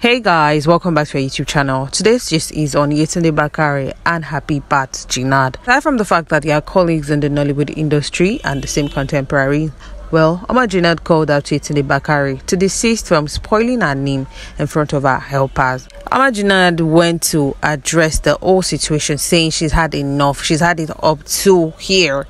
Hey guys, welcome back to our YouTube channel. Today's gist is on Yetunde Bakare and Habibat Jinad. Aside from the fact that they are colleagues in the Nollywood industry and the same contemporary, well, Omar Jinad called out Yetunde Bakare to desist from spoiling her name in front of her helpers. Omar Jinad went to address the whole situation, saying she's had enough, she's had it up to here,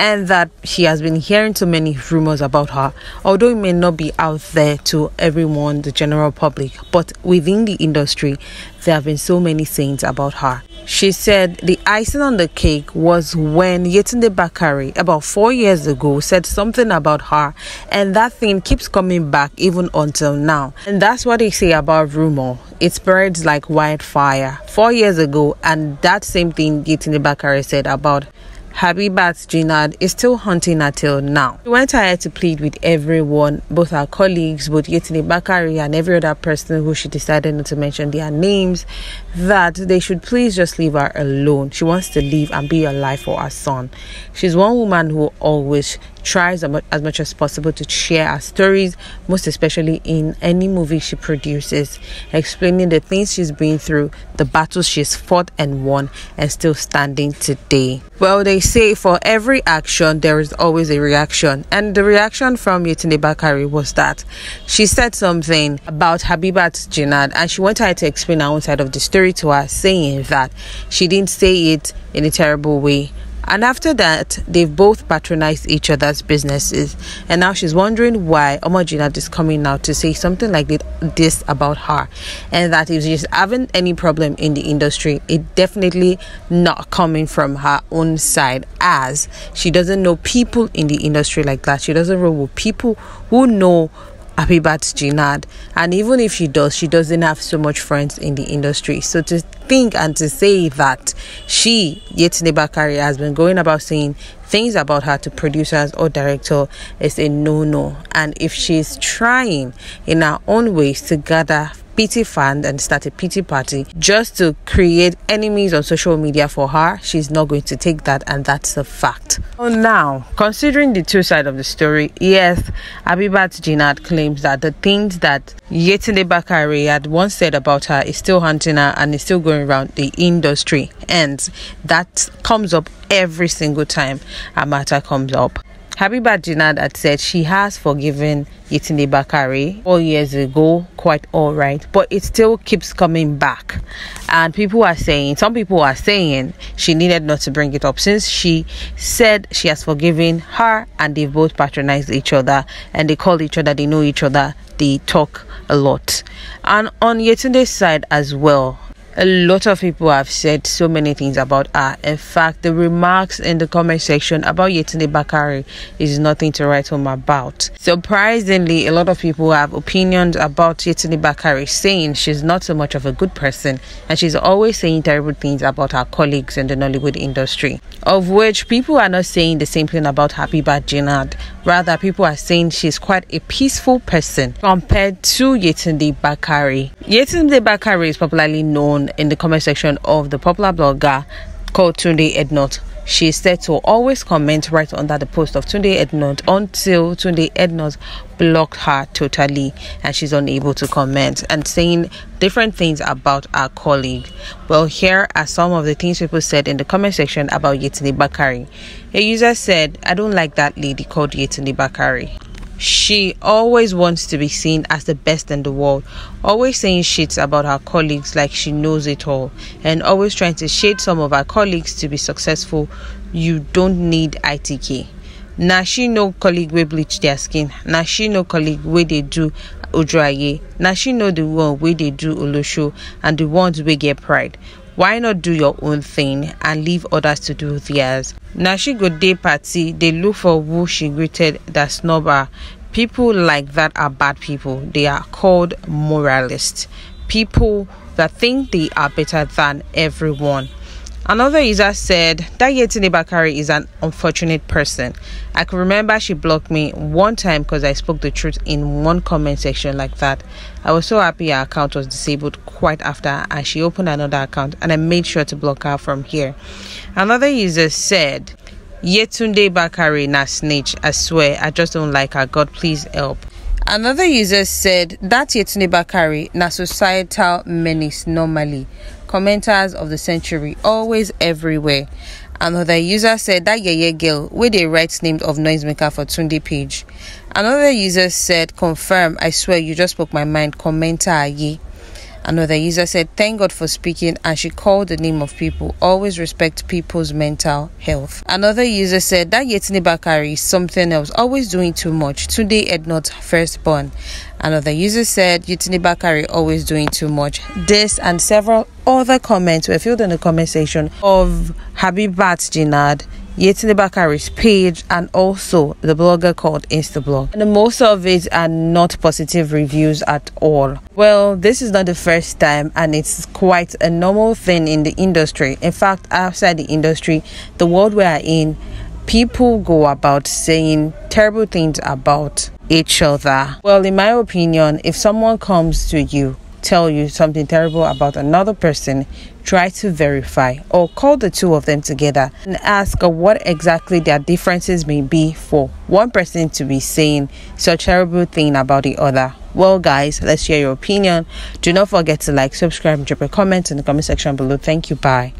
and that she has been hearing too many rumors about her, although it may not be out there to everyone, the general public, but within the industry, there have been so many things about her. She said the icing on the cake was when Yetunde Bakare, about four years ago, said something about her, and that thing keeps coming back even until now. And that's what they say about rumor. It spreads like wildfire. Four years ago, and that same thing Yetunde Bakare said about Habibat Jinad is still hunting till now. She went ahead to plead with everyone, both her colleagues, both Yetunde Bakare and every other person who she decided not to mention their names, that they should please just leave her alone. She wants to live and be alive for her son. She's one woman who always tries as much as possible to share her stories, most especially in any movie she produces, explaining the things she's been through, the battles she's fought and won, and still standing today. Well, they say for every action, there is always a reaction, and the reaction from Yetunde Bakare was that she said something about Habibat Jinad, and she wanted to explain her own side of the story to her, saying that she didn't say it in a terrible way and after that, they've both patronized each other's businesses. And now she's wondering why Omar Jinad is coming now to say something like this about her. And that if she's having any problem in the industry, it definitely not coming from her own side, as she doesn't know people in the industry like that. She doesn't roll with people who know Habibat Jinad. And even if she does, she doesn't have so much friends in the industry. So to think and to say that she, Yetunde Bakare, has been going about saying things about her to producers or director is a no-no. And if she's trying in her own ways to gather pity fund and start a pity party just to create enemies on social media for her, she's not going to take that, and that's a fact. Now, considering the two sides of the story, yes, Habibat Jinad claims that the things that Yetunde Bakare had once said about her is still hunting her and is still going around the industry, and that comes up every single time a matter comes up. Habiba had said she has forgiven Yetunde Bakare four years ago, quite all right, but it still keeps coming back. And people are saying, some people are saying she needed not to bring it up since she said she has forgiven her and they both patronize each other and they call each other, they know each other, they talk a lot. And on Yetunde's side as well, a lot of people have said so many things about her. In fact, the remarks in the comment section about Yetunde Bakare is nothing to write home about. Surprisingly, a lot of people have opinions about Yetunde Bakare, saying she's not so much of a good person and she's always saying terrible things about her colleagues in the Nollywood industry. Of which people are not saying the same thing about Habibat Jinad. Rather, people are saying she's quite a peaceful person compared to Yetunde Bakare. Yetunde Bakare is popularly known in the comment section of the popular blogger called Tunde Ednut. She said to always comment right under the post of Tunde Ednut until Tunde Ednut blocked her totally and she's unable to comment and saying different things about our colleague. Well, here are some of the things people said in the comment section about Yetunde Bakare. A user said, I don't like that lady called Yetunde Bakare. She always wants to be seen as the best in the world, always saying shit about her colleagues like she knows it all, and always trying to shade some of her colleagues to be successful. You don't need ITK. Now she no colleague we bleach their skin. Now she no colleague where they do odraye. Now she know the one where they do olosho and the ones we get pride. Why not do your own thing and leave others to do theirs? Now she go day party, they look for who she greeted that snobber. People like that are bad people. They are called moralists. People that think they are better than everyone. Another user said that Yetunde Bakare is an unfortunate person. I can remember she blocked me one time because I spoke the truth in one comment section like that. I was so happy her account was disabled quite after and she opened another account and I made sure to block her from here. Another user said Yetunde Bakare na snitch. I swear, I just don't like her. God, please help. Another user said that Yetunde Bakare na societal menace normally. Commenters of the century always everywhere. Another user said that Yeye girl with a right name of noisemaker for Tunde page. Another user said confirm I swear you just spoke my mind commenter Aye. Another user said, Thank God for speaking, and she called the name of people. Always respect people's mental health. Another user said, That Yetunde Bakare is something else, always doing too much. Today, Ednut firstborn. Another user said, Yetunde Bakare always doing too much. This and several other comments were filled in the comment section of Habibat Jinad. Yetunde Bakare's page and also the blogger called Instablog. And most of it are not positive reviews at all. Well, this is not the first time and it's quite a normal thing in the industry. In fact, outside the industry, the world we are in, people go about saying terrible things about each other. Well, in my opinion, if someone comes to you tell you something terrible about another person, try to verify or call the two of them together and ask what exactly their differences may be for one person to be saying such terrible thing about the other. Well, guys, let's hear your opinion. Do not forget to like, subscribe, drop a comment in the comment section below. Thank you. Bye.